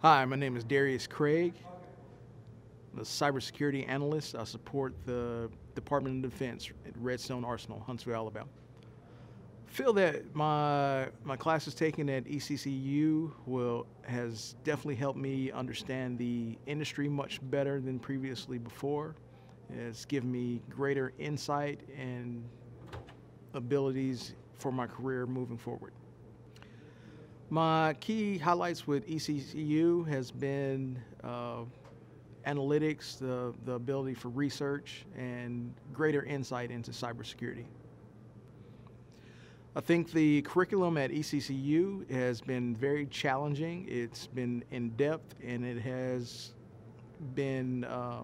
Hi, my name is Darius Craig. I'm a cybersecurity analyst. I support the Department of Defense at Redstone Arsenal, Huntsville, Alabama. Feel that my my classes taken at ECCU will has definitely helped me understand the industry much better than previously before. It's given me greater insight and abilities for my career moving forward. My key highlights with ECCU has been uh, analytics, the, the ability for research, and greater insight into cybersecurity. I think the curriculum at ECCU has been very challenging. It's been in depth and it has been, uh,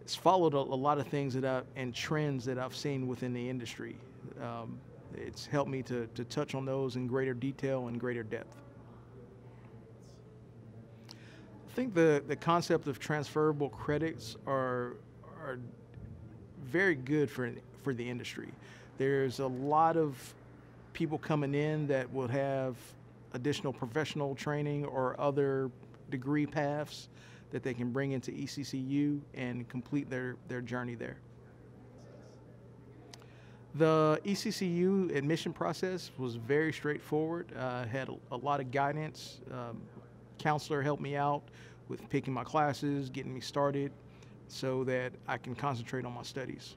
it's followed a, a, lot of things that I, and trends that I've seen within the industry. Um, it's helped me to, to touch on those in greater detail and greater depth. I think the, the concept of transferable credits are, are very good for, for the industry. There's a lot of people coming in that will have additional professional training or other degree paths that they can bring into ECCU and complete their, their journey there. The ECCU admission process was very straightforward. I uh, had a, a, lot of guidance. Um, counselor helped me out with picking my classes, getting me started so that I can concentrate on my studies.